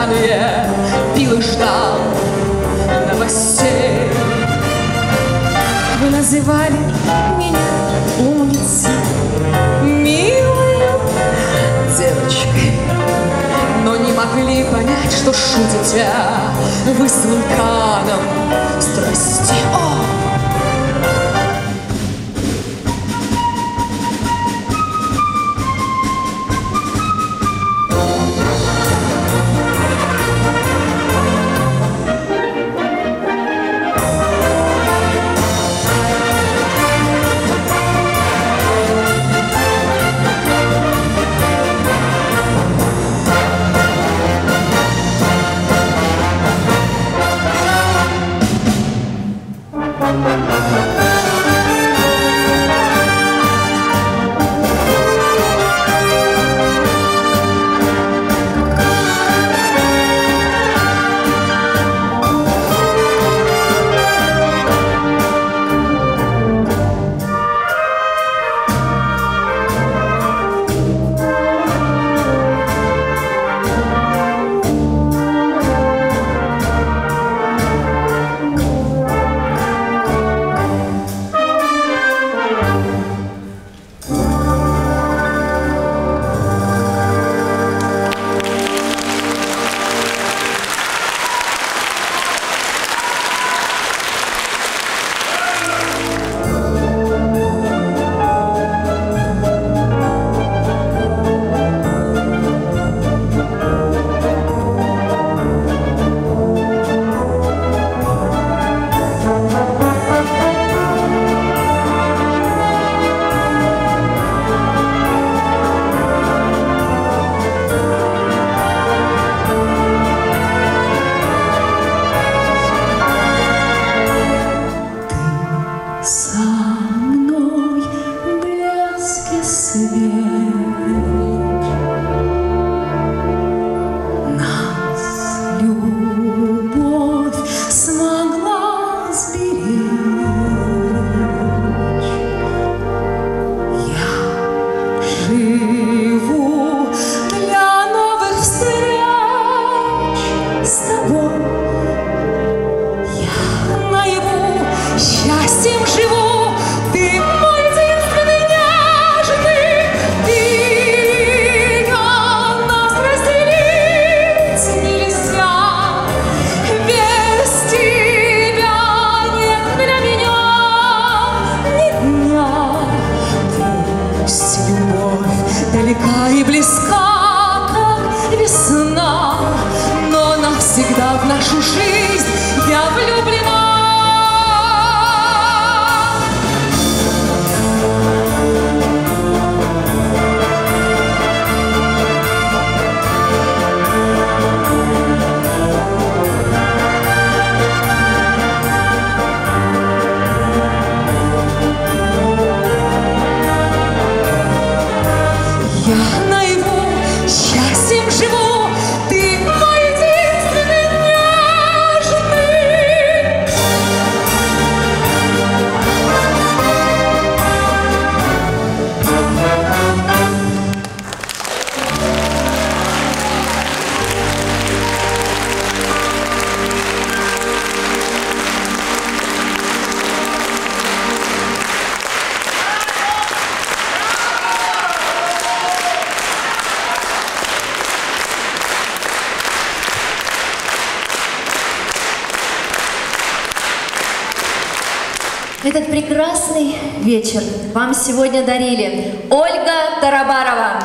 пьяные Пил и ждал новостей Вы называли меня умницей Милой девочкой но не могли понять, что шутите Вы с вулканом страсти. О! hace. yeah. Этот прекрасный вечер вам сегодня дарили Ольга Тарабарова,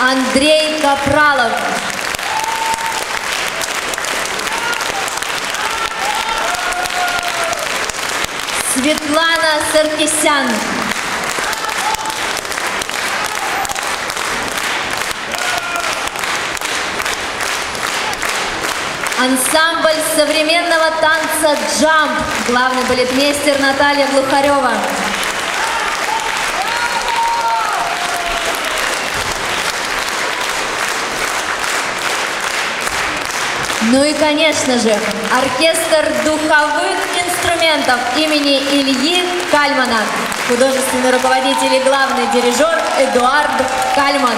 Андрей Капралов, Светлана Саркисян, Ансамбль современного танца «Джамп». Главный балетмейстер Наталья Глухарева. Ну и, конечно же, оркестр духовых инструментов имени Ильи Кальмана. Художественный руководитель и главный дирижер Эдуард Кальман.